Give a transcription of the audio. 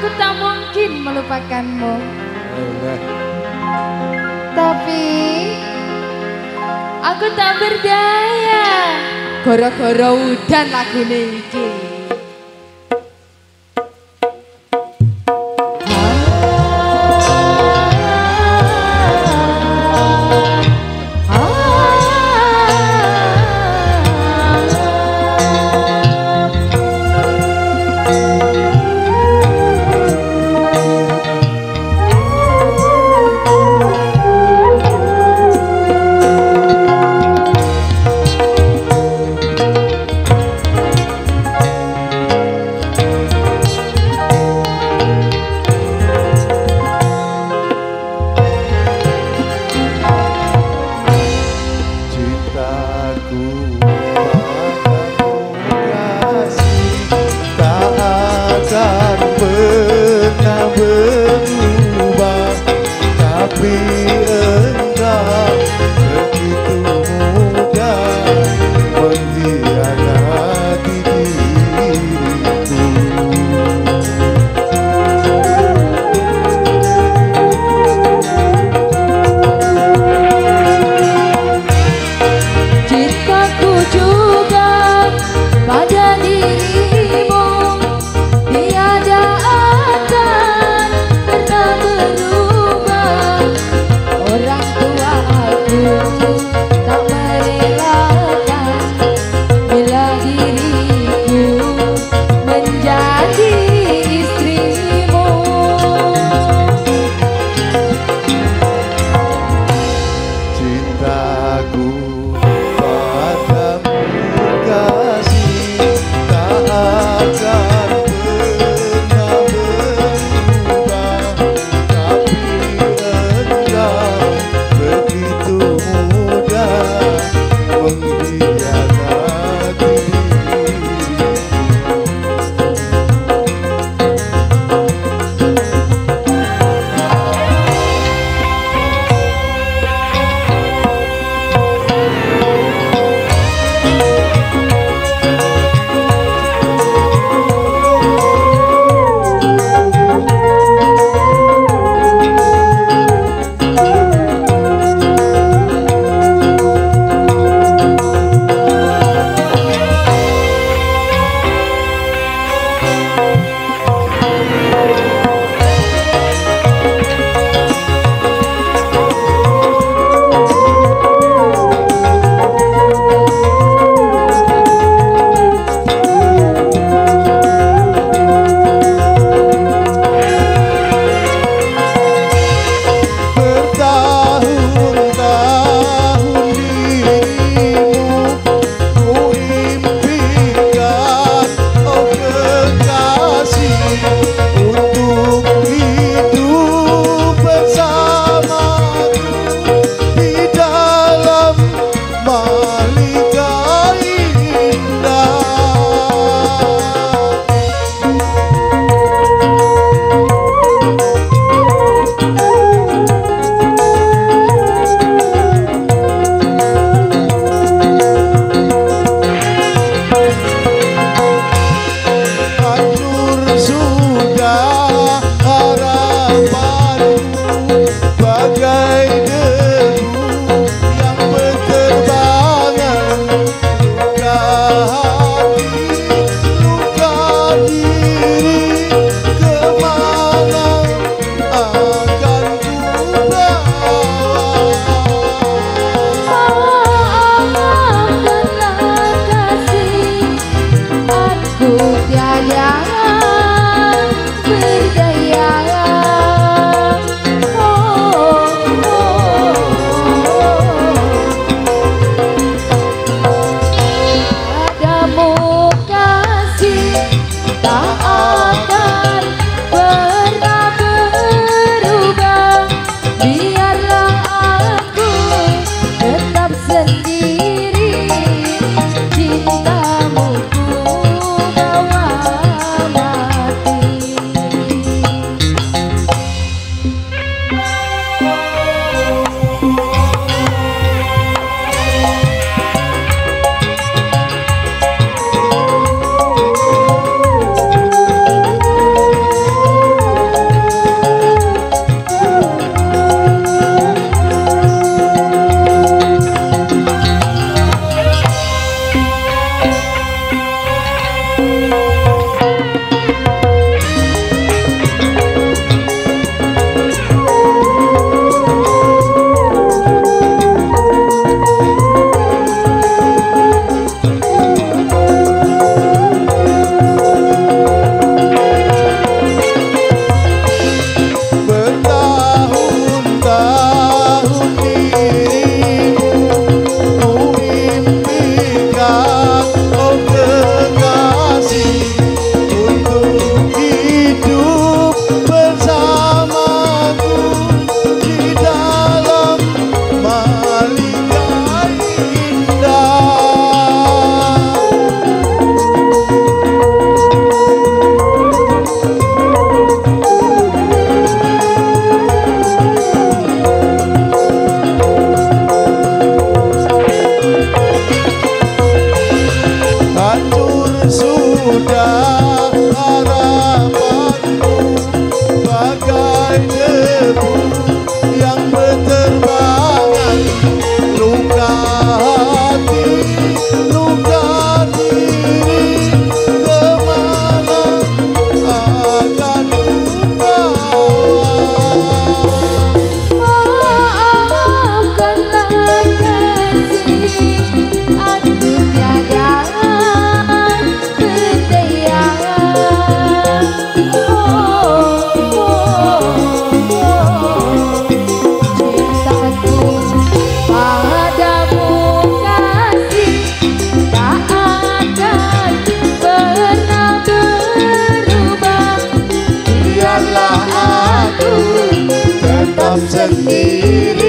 Aku tak mungkin melupakanmu. Tapi aku tak berdaya. Gara-gara udan lagu Yeah. Ooh. comes to me.